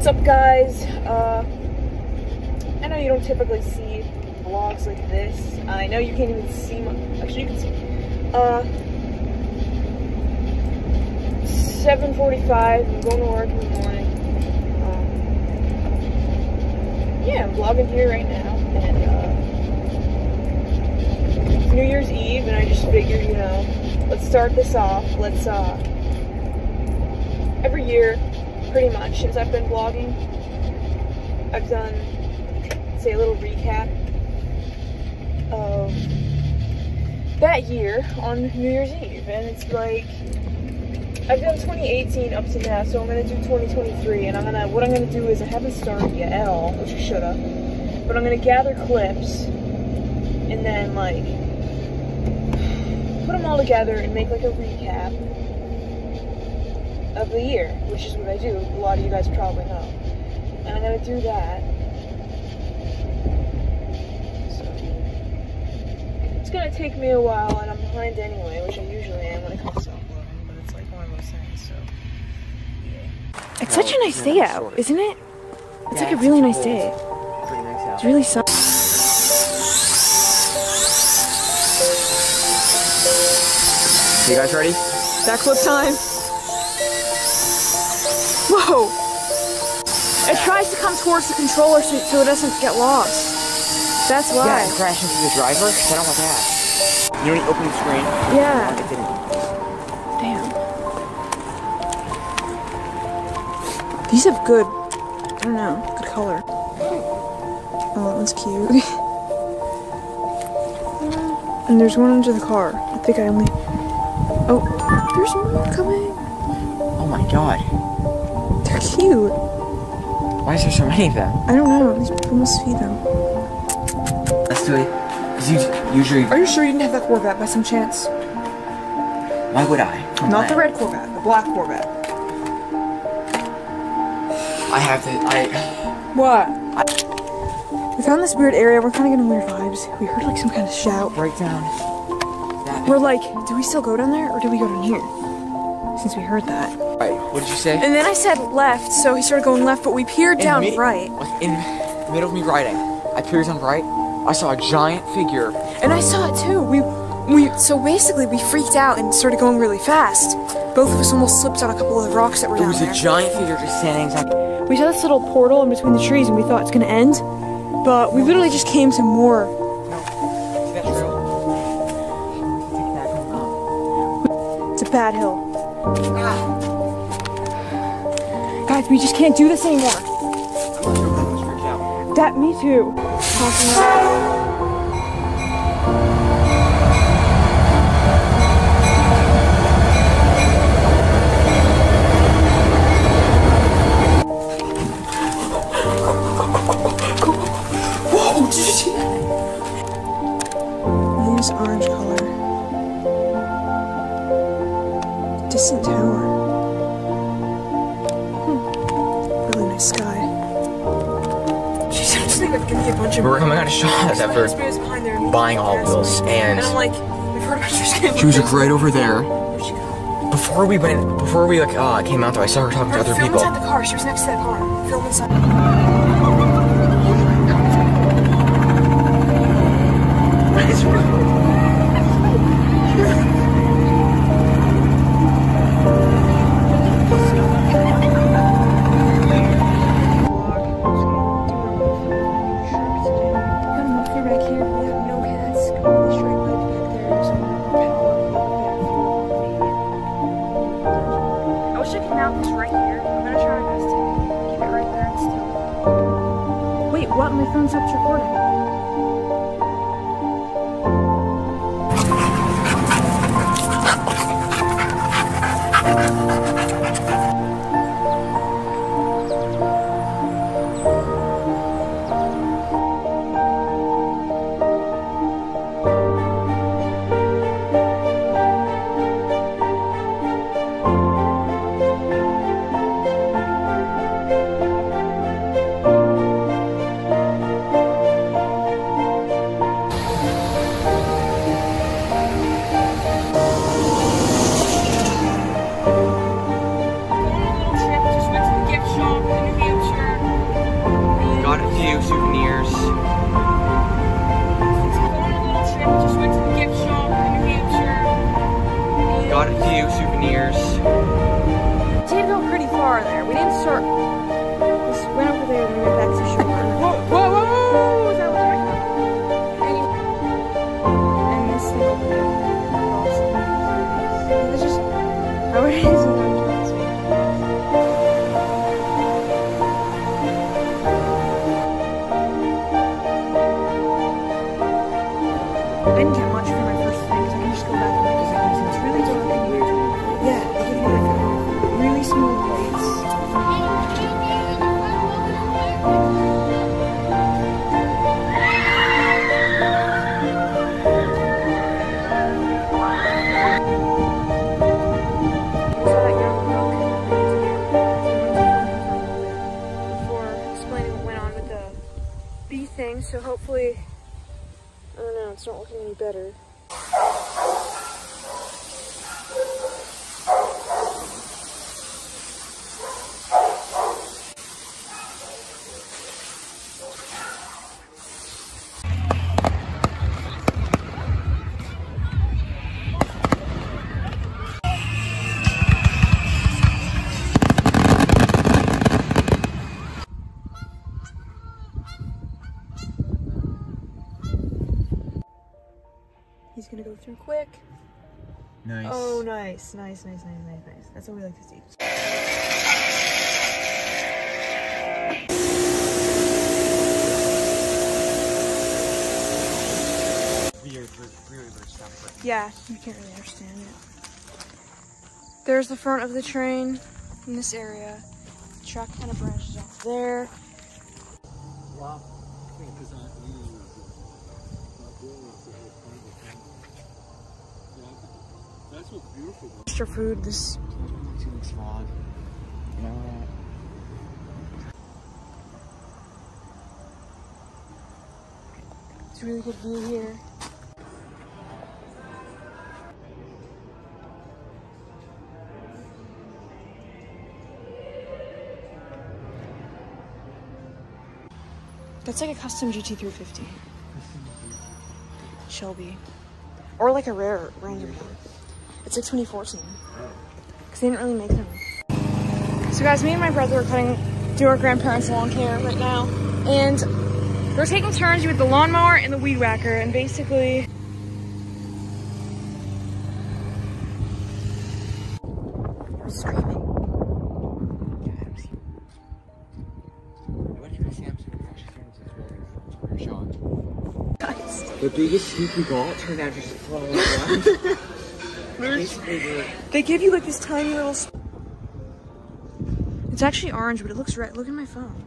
What's up, guys? Uh, I know you don't typically see vlogs like this. I know you can't even see my. Actually, you can see. Uh, 7:45. I'm going to work in the morning. Um, yeah, I'm vlogging here right now, and uh, it's New Year's Eve, and I just figured, you know, let's start this off. Let's uh, every year pretty much since I've been vlogging. I've done, say, a little recap of that year on New Year's Eve, and it's like I've done 2018 up to now, so I'm gonna do 2023, and I'm gonna what I'm gonna do is I haven't started yet at all, which I should have, but I'm gonna gather clips and then like put them all together and make like a recap of the year, which is what I do. A lot of you guys probably know. And I'm gonna do that. So it's gonna take me a while and I'm behind anyway, which I usually am when it comes to uploading, but it's like one of those things, so yeah. It's such a nice day out, isn't it? It's like a really nice day. Pretty nice. It's really sunny. You guys ready? Backflip time. Whoa! It tries to come towards the controller so, so it doesn't get lost. That's Yeah, why. and crash into the driver? I don't want that. You know when you open the screen? Yeah. It didn't. Damn. These have good, I don't know, good color. Oh, that one's cute. and there's one under the car. I think I only. Oh, there's more coming. Oh my god. Cute. Why is there so many of them? I don't know. These people must feed them. Let's do it. Because you usually. Are you sure you didn't have that Corvette by some chance? Why would I? Not the red Corvette, the black Corvette. I have to. I. What? We found this weird area. We're kind of getting weird vibes. We heard like some kind of shout. Break down. That. We're like, do we still go down there or do we go down here? Since we heard that. Right. What did you say? And then I said left, so he started going left, but we peered In down right. like, In the middle of me writing, I peered down right. I saw a giant figure. And I saw it too. We we so basically we freaked out and started going really fast. Both of us almost slipped on a couple of the rocks that were There down was there. a giant figure just standing exactly. we saw this little portal in between the trees and we thought it's gonna end. But we literally just came to more. See that trail? Take that. It's a bad hill. Ah. Guys, we just can't do this anymore. I'm not sure if I was freaked out. That me too. Whoa! Did you see that? This orange color. Distant tower. Hmm. Really nice sky. She said just like give me a bunch of. We were coming out of Shaw's after buying all of those, and And I'm like, we've heard about your skin. she was like right over there. Where'd she go? Before we went, before we like uh, came out though, I saw her talking to other Film people. inside the car. She was next to that car. Film inside. I wish I could mount this right here. I'm gonna try my best to keep it right there and still. Wait, what? My phone stopped recording. Got a few souvenirs. We did go pretty far there. We didn't start. We just went over there and we went back to shore. Whoa, whoa, whoa, whoa! That what you're Anyway, and this thing over there. Awesome. It's just is in I didn't get much for my So hopefully, I don't know, it's not looking any better. He's gonna go through quick. Nice. Oh, nice, nice, nice, nice, nice, nice. That's what we like to see. Weird, weird, really weird stuff. Yeah, you can't really understand it. There's the front of the train in this area. The track kind of branches off there. wow. That's what's beautiful. Extra food. This Too much fog. You know that? it's a really good view here. That's like a custom GT350. Shelby. Or like a rare random one. It's like 2014. Because they didn't really make them. So guys, me and my brother are cutting, do our grandparents' lawn care right now. And we're taking turns with the lawnmower and the weed whacker. And basically, screaming? The biggest scoop we got turned out just flowing around. Basically, the they give you like this tiny little. It's actually orange, but it looks red. Look at my phone.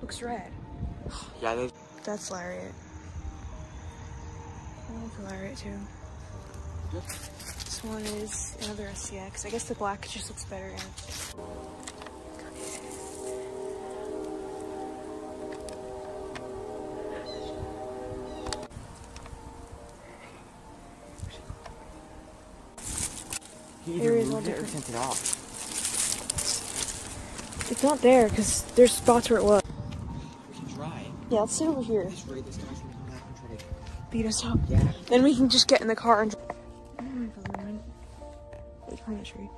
looks red. yeah, they That's lariat. I like lariat too. This one is another SCX. I guess the black just looks better. in either is moved it or different. sent it off. It's not there because there's spots where it was. We can try it. Yeah, let's sit over here. Just raid this guy's room back and try to. Beat us up. Yeah. Then we can just get in the car and. Oh my God, man. Wait, behind the tree.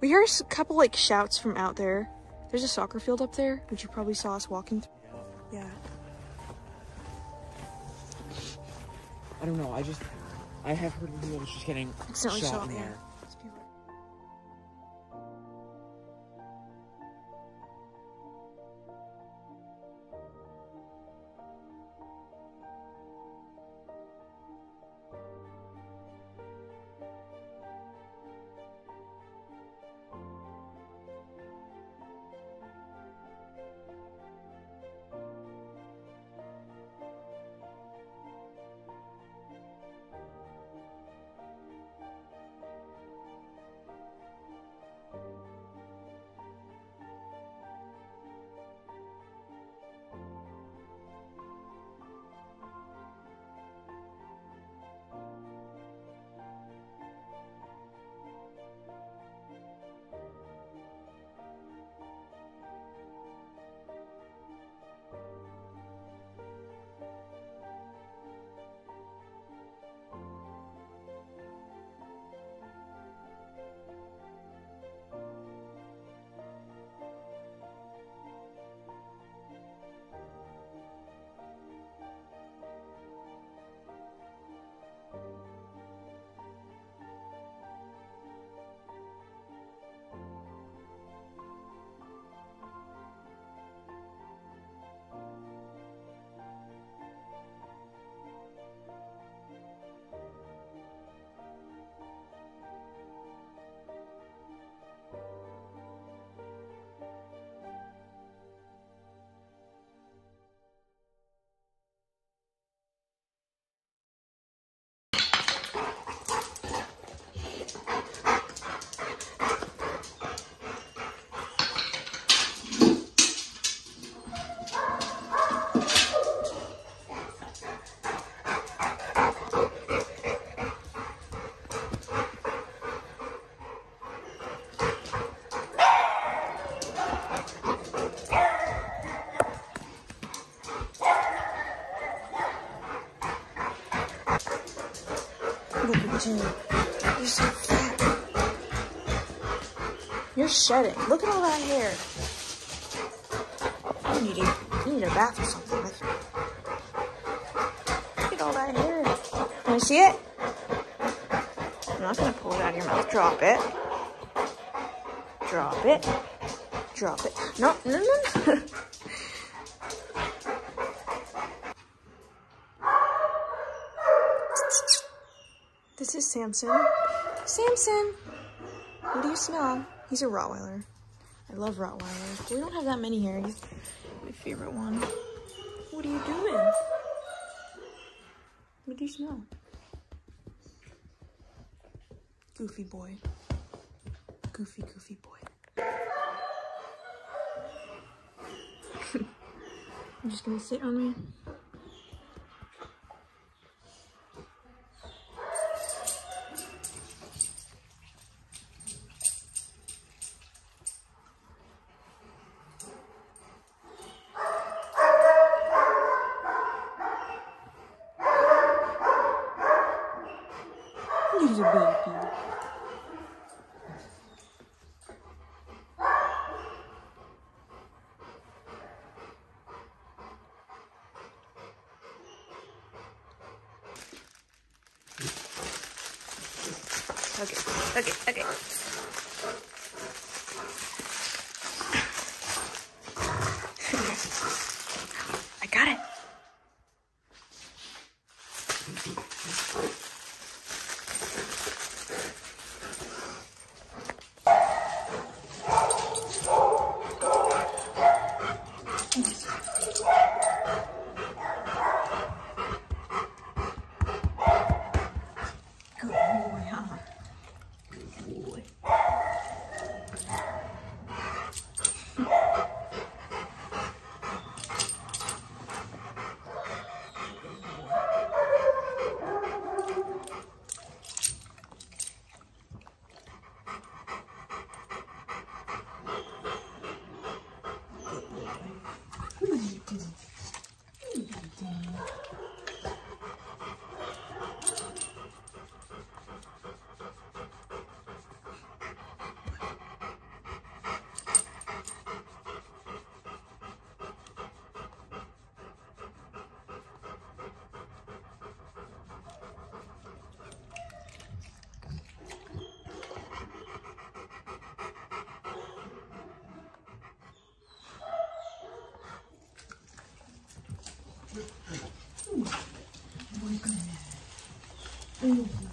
We hear a couple like shouts from out there. There's a soccer field up there, which you probably saw us walking through. Yeah. I don't know. I just. I have heard of people just getting shot, shot, in the air. You. You're so fat. You're shedding. Look at all that hair. You need a, you need a bath or something. Look at all that hair. Can I see it? I'm not gonna pull it out of your mouth. Drop it. Drop it. Drop it. No, no, no. Samson. Samson! What do you smell? He's a Rottweiler. I love Rottweilers. We don't have that many here. He's my favorite one. What are you doing? What do you smell? Goofy boy. Goofy, goofy boy. I'm just gonna sit on me. Baby. Okay, okay, okay. I got it. うん。